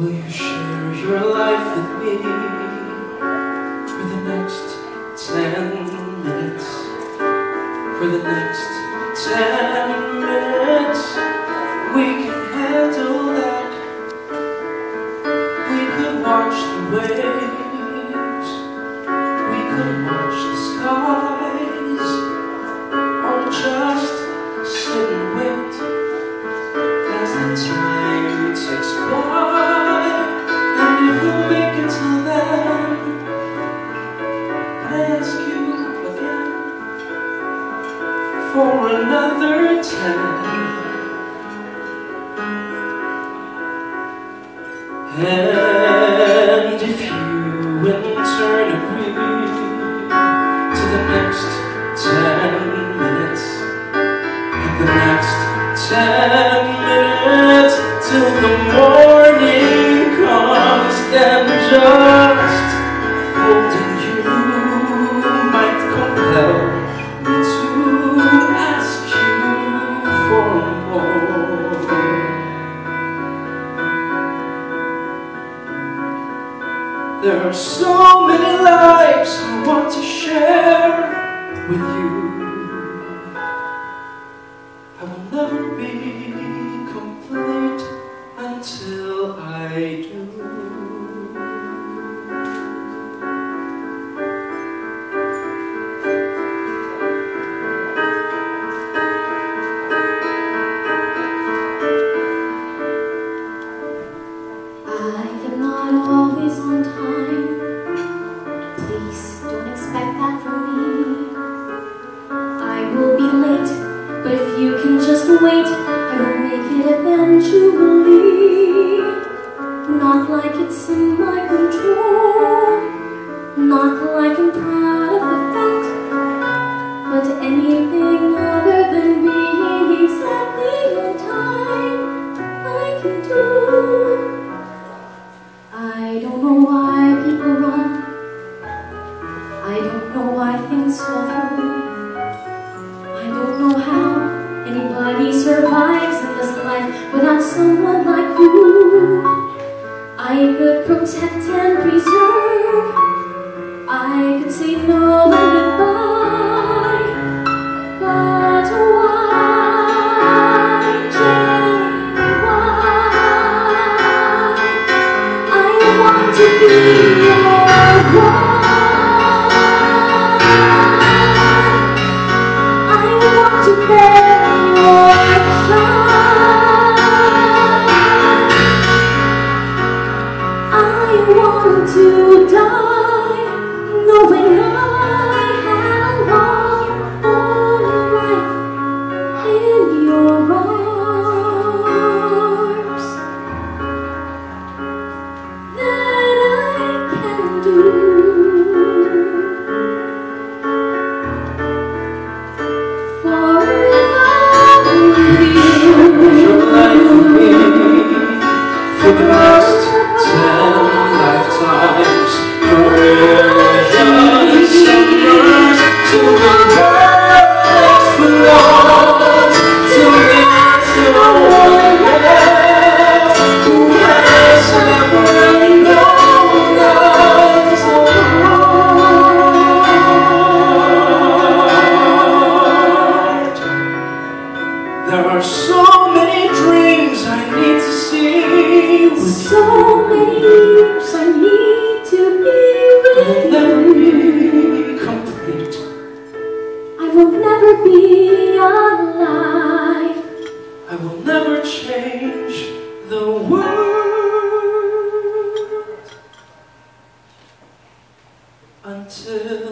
Will you share your life with me for the next ten minutes? For the next ten another ten. And if There are so many lives I want to share Not like it's in my control, not like I'm proud of the fact, but anything other than being exactly on time, I can do. I don't know why people run. I don't know why things fall through. I don't know how anybody survives in this life without someone like you. 如晴天。So many years I need to be will with never you. complete. I will never be alive. I will never change the world until